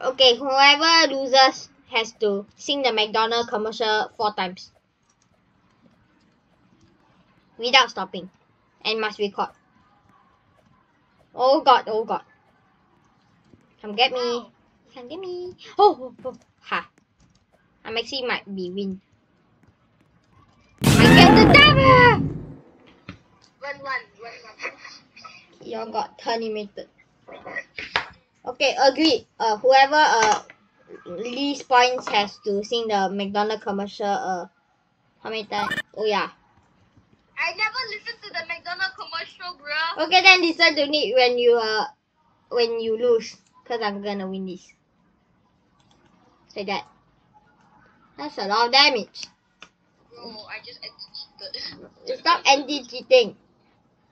Okay, whoever loses has to sing the McDonald commercial four times. Without stopping. And must record. Oh god, oh god. Come get me. Come get me. Oh, oh, oh. Ha. I'm actually might be win. I get the double! One, one, one, one. Y'all got terminated. Okay, agreed. Uh, whoever uh least points has to sing the McDonald commercial. Uh, how many times? Oh yeah. I never listened to the McDonald commercial, bro. Okay, then listen to it when you uh when you lose, cause I'm gonna win this. Say that. That's a lot of damage. Bro, I just cheated. Stop anti cheating.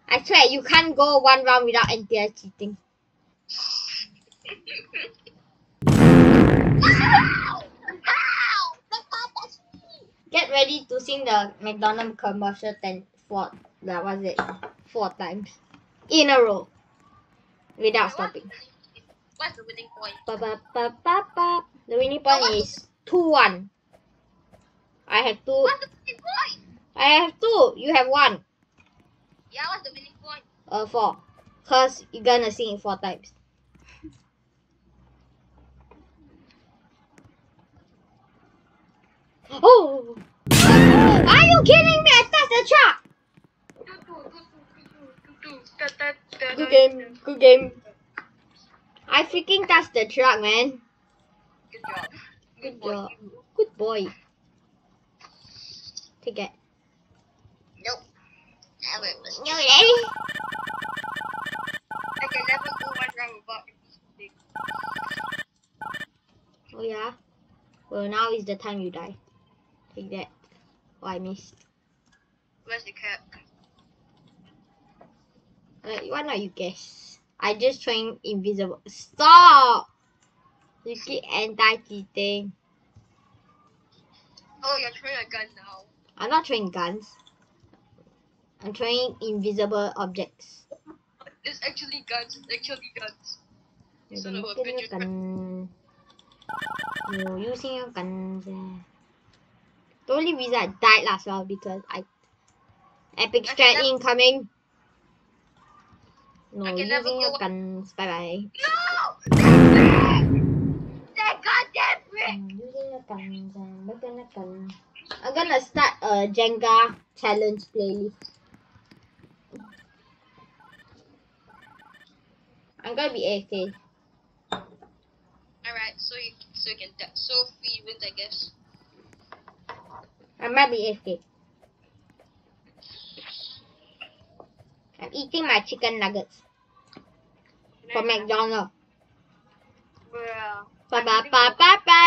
I swear you can't go one round without anti Get ready to sing the McDonald commercial ten four that was it four times in a row without stopping. What's the winning point? Ba, ba, ba, ba, ba. The winning point is two one. I have two. What's the winning point? I have two. You have one. Yeah, what's the winning point? Uh, four. Cause you're gonna sing it four times. Oh! Are you kidding me? I touched the truck. Good game. Good game. I freaking touched the truck, man. Good job. Good boy. job. Good boy. Take it. Nope. Never. You ready? I can never go one round without. Oh yeah. Well, now is the time you die. Take that. Oh, I missed. Where's the cat? Uh, why not you guess? I just trying invisible. Stop! You keep anti-cheating. Oh, you're throwing a gun now. I'm not throwing guns. I'm throwing invisible objects. It's actually guns. It's actually guns. Son of a bitch, gun. You're using your guns. The only reason I died last round because I epic strat incoming. No, using your guns. Bye bye. No! That goddamn brick! I'm using your guns. I'm looking at guns. I'm gonna start a Jenga challenge playlist. I'm gonna be AFK. Alright, so you so you can so free wins, I guess. I might be AFK. I'm eating my chicken nuggets from McDonald's. Bruh. Ba ba ba ba ba.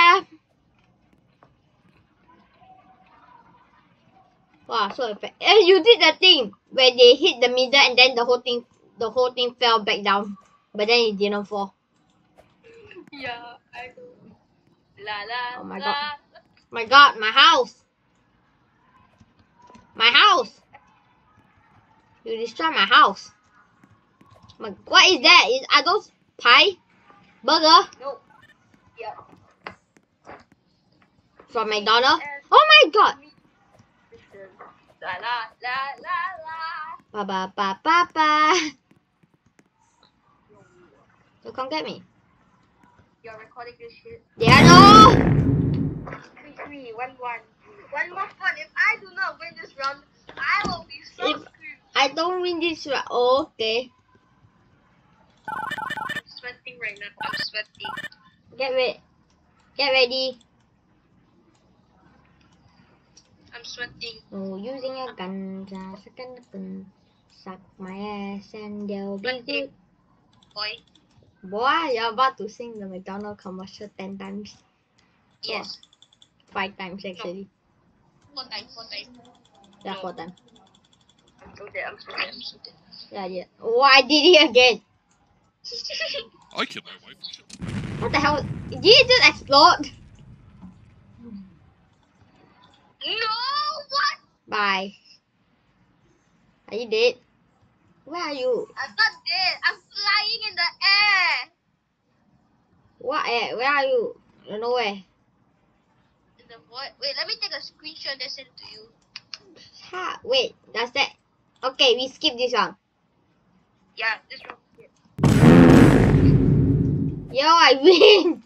Wow, so effect. Eh, you did the thing where they hit the middle and then the whole thing, the whole thing fell back down, but then it didn't fall. Yeah, I know. La la Oh my la. God. My God, my house, my house. You destroy my house. My, what is that? Is are those pie, burger Nope. Yeah. from McDonald's? Oh my God. La la la la la. Ba ba ba ba ba. So come get me. You're recording this shit. Yeah, no. Three, three, one, one. One more fun. If I do not win this round, I will be so If- screwed. I don't win this round. Oh, okay. I'm sweating right now. I'm sweating. Get ready. Get ready. I'm sweating. Oh, using a gun, second gun. Suck my ass and they'll be good. Boy. Boy, you're about to sing the McDonald commercial 10 times. Yes. Five times actually. Four times. Four times. Yeah, No. four times. I'm so dead. I'm so dead. I'm so dead. Yeah, yeah. Oh, I did it again. I killed my wife. What the hell? Did it just explode? no! What? Bye. Are you dead? Where are you? I'm not dead. I'm flying in the air. What eh, where are you? I don't know where. In the void. Wait, let me take a screenshot and send to you. Ha, wait, does that? Okay, we skip this one. Yeah, this one. Yo, I win.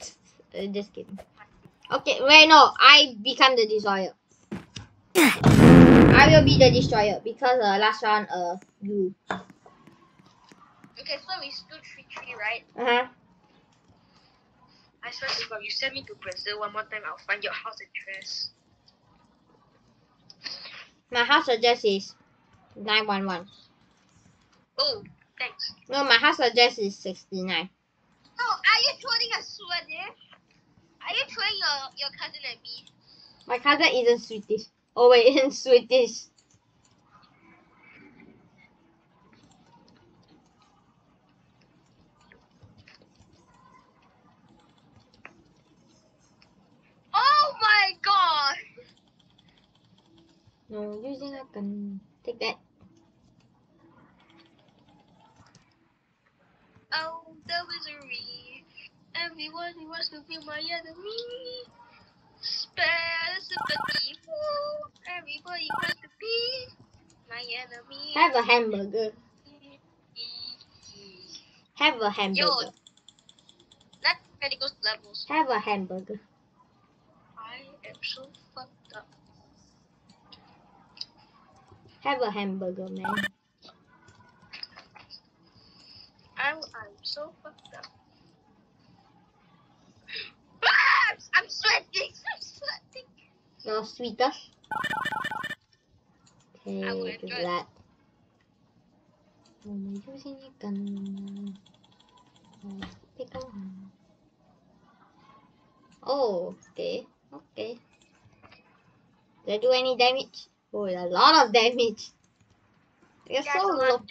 Uh, just kidding. Okay, wait, no, I become the destroyer. I will be the destroyer because uh, last round, uh, you. Okay, so we still 3 3, right? Uh huh. I swear to God, you send me to Brazil one more time, I'll find your house address. My house address is 911. Oh, thanks. No, my house address is 69. Oh, are you throwing a sword there? Eh? Are you throwing your, your cousin at me? My cousin isn't Swedish. Oh, wait, isn't Swedish. Oh my god! No, using gun. Take that. Oh, the misery. Everyone who wants to be my enemy. Spare sympathy. Ooh, everybody wants to be my enemy. Have a hamburger. Have a hamburger. Yo, Not medical levels. Have a hamburger. I am so fucked up. Have a hamburger, man. I'm, I'm so fucked up. I'm sweating. I'm sweating. You're. Okay, I that. 몸을 oh, okay, okay. Did I do any damage? Oh, a lot of damage. You're so low.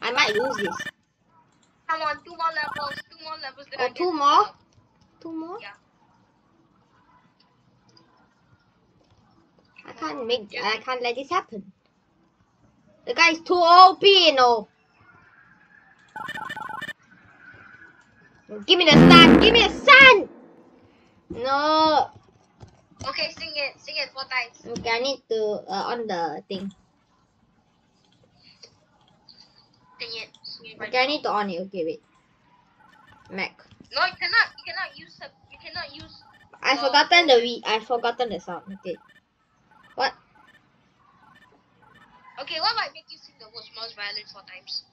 I might lose this. Come on, two more levels. Two more levels. Oh, two more? Two more? Yeah. I can't make. I can't let this happen. The guy's too OP, you know. Give me the sun. Give me the sun. No. Okay, sing it. Sing it four times. Okay, I need to uh, on the thing. Sing it. Sing it right Okay, I need to on it. Okay, wait. Mac. No, you cannot. You cannot use. You cannot use. I Oh. forgotten the we. I forgotten the sound. Okay. What? Okay, what about make you sing the world's most violent four times?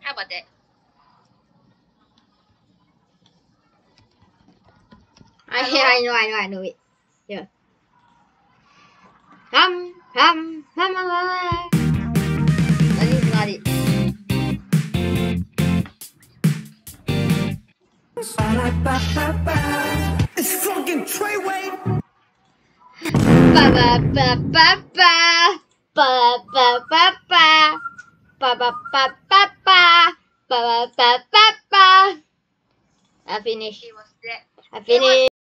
How about that? I Hello? I know. I know. I know it. Yeah. Hum hum hum hum. hum. That is not it. It's fucking Treyway. Ba ba ba ba ba ba ba ba ba ba ba ba ba ba ba ba ba ba ba. I finished. It was that. I It was